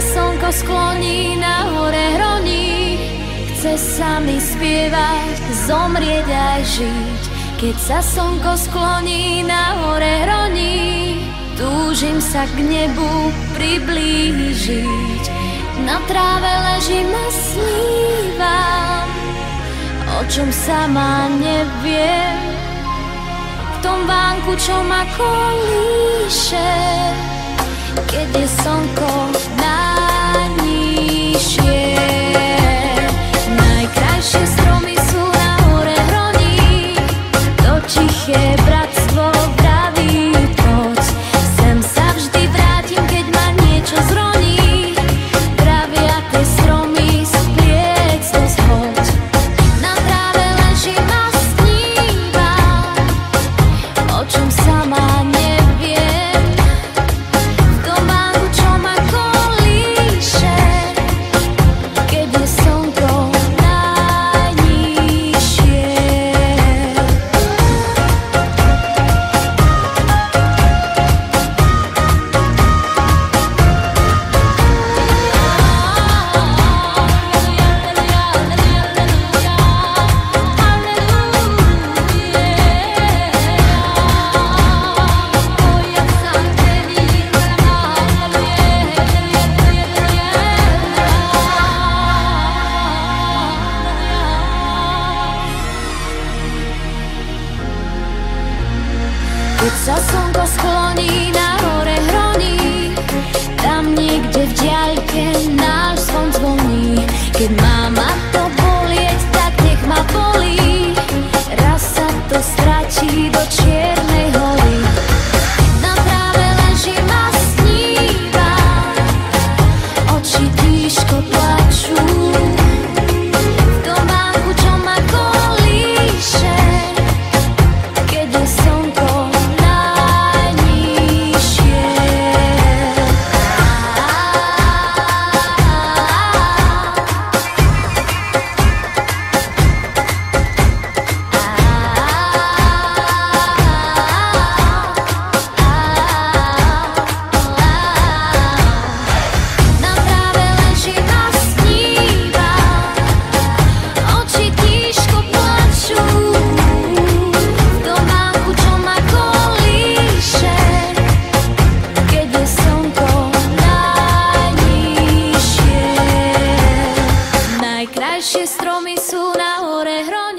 sa slnko skloní na hore hroní. Chce sa mi spievať, zomrieť aj žiť. Keď sa slnko skloní na hore hroní. Túžim sa k nebu priblížiť. Na tráve ležím a snívam. O čom sama neviem V tom vánku, čo ma kolíše. Keď je slnko najnižšie Keď sa slnko skloní Najkrajšie stromy sú na hore hromy.